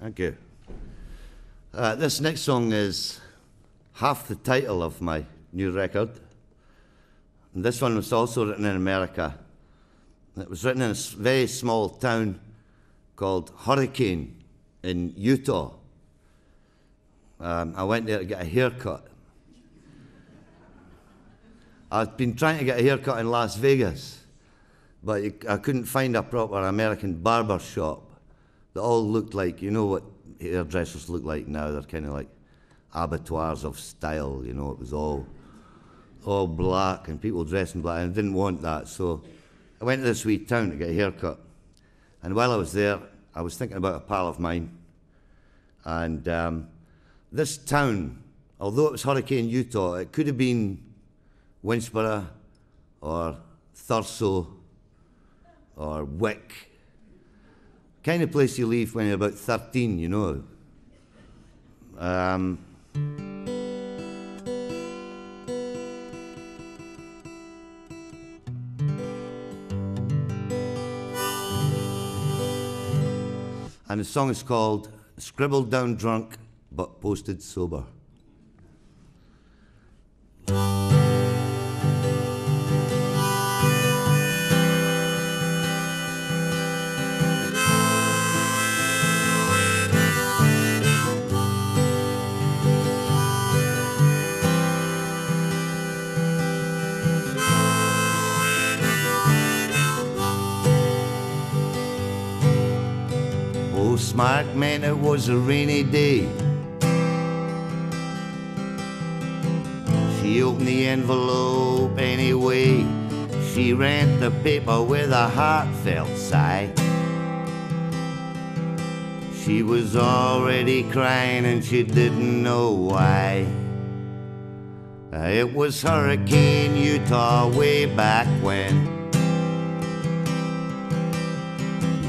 Thank you. Uh, this next song is half the title of my new record. And this one was also written in America. It was written in a very small town called Hurricane in Utah. Um, I went there to get a haircut. I've been trying to get a haircut in Las Vegas, but I couldn't find a proper American barber shop that all looked like, you know what hairdressers look like now? They're kind of like abattoirs of style, you know, it was all all black and people dressed in black, and I didn't want that. So I went to this wee town to get a haircut. And while I was there, I was thinking about a pal of mine. And um, this town, although it was Hurricane Utah, it could have been Winsboro or Thurso or Wick. Kind of place you leave when you're about 13, you know. Um, and the song is called Scribbled Down Drunk but Posted Sober. Smart man, it was a rainy day. She opened the envelope anyway. She rent the paper with a heartfelt sigh. She was already crying and she didn't know why. It was Hurricane Utah way back when.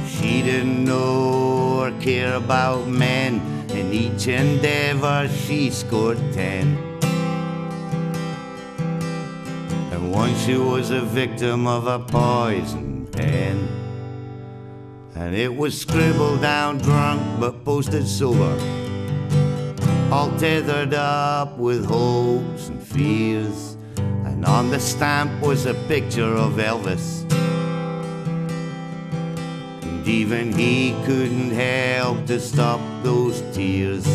She didn't know or care about men. In each endeavor, she scored ten. And once she was a victim of a poison pen. And it was scribbled down drunk but posted sober. All tethered up with hopes and fears. And on the stamp was a picture of Elvis. Even he couldn't help to stop those tears.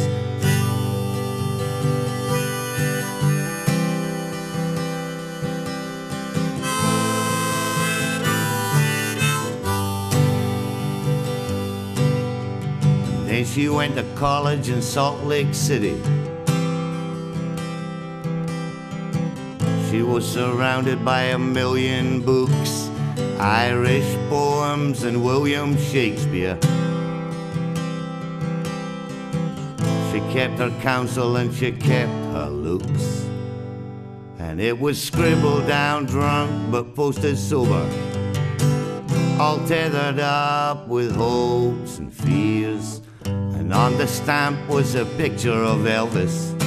Then she went to college in Salt Lake City. She was surrounded by a million books, Irish poems, and William Shakespeare. She kept her counsel and she kept her looks. And it was scribbled down drunk but posted sober all tethered up with hopes and fears. And on the stamp was a picture of Elvis.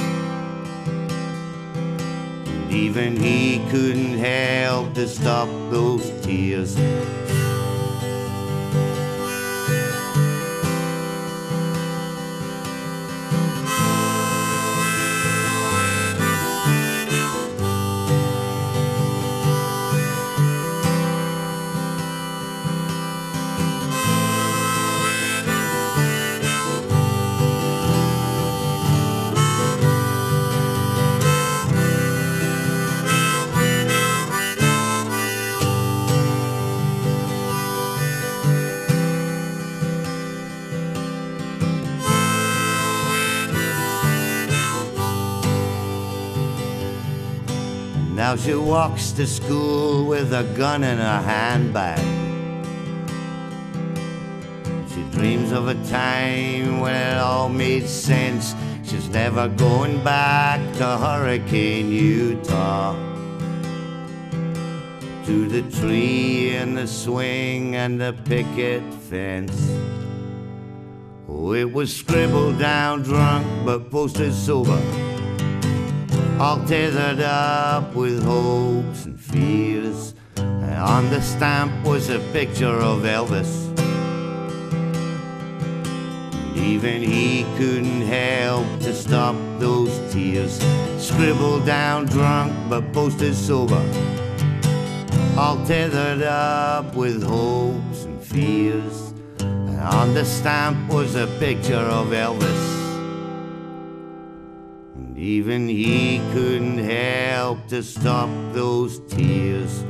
Even he couldn't help to stop those tears. Now she walks to school with a gun in her handbag. She dreams of a time when it all made sense. She's never going back to Hurricane Utah. To the tree and the swing and the picket fence. Oh, it was scribbled down drunk but posted sober all tethered up with hopes and fears. And on the stamp was a picture of Elvis. And Even he couldn't help to stop those tears. Scribbled down drunk but posted sober. All tethered up with hopes and fears. And on the stamp was a picture of Elvis. Even he couldn't help to stop those tears.